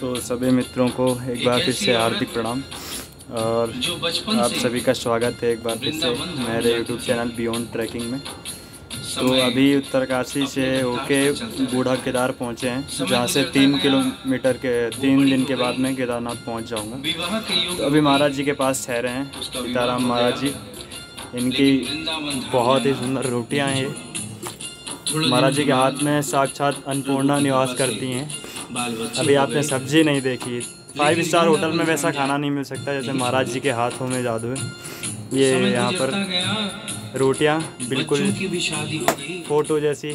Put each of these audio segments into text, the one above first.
तो सभी मित्रों को एक बार फिर से हार्दिक प्रणाम। और आप सभी का स्वागत है एक बार फिर से मेरे यूट्यूब चैनल बियॉन्ड ट्रैकिंग में। तो अभी उत्तरकाशी से होके बूढ़ा केदार पहुँचे हैं जहाँ से तीन किलोमीटर के तीन दिन के बाद मैं केदारनाथ पहुँच जाऊँगा। तो अभी महाराज जी के पास ठहरे हैं सीताराम महाराज जी। इनकी बहुत ही सुंदर रोटियाँ हैं। महाराज जी के हाथ में साक्षात अन्नपूर्णा निवास करती हैं। अभी आपने सब्ज़ी नहीं देखी। फाइव स्टार होटल में वैसा खाना नहीं मिल सकता जैसे महाराज जी के हाथों में जादू है। ये यहाँ पर रोटियाँ बिल्कुल फ़ोटो जैसी।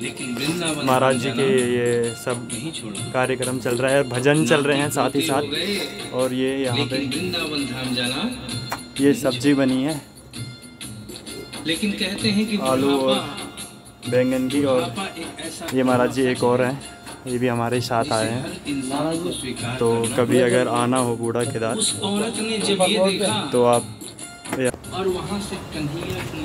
महाराज जी के ये सब कार्यक्रम चल रहा है भजन चल रहे हैं साथ ही साथ। और ये यहाँ पे ये सब्ज़ी बनी है। लेकिन कहते हैं कि आलू और बैंगन की और ये महाराज जी एक और हैं। ये भी हमारे साथ आए हैं। तो कभी अगर आना हो बूढ़ा केदार तो आप और वहाँ से कन्हैया की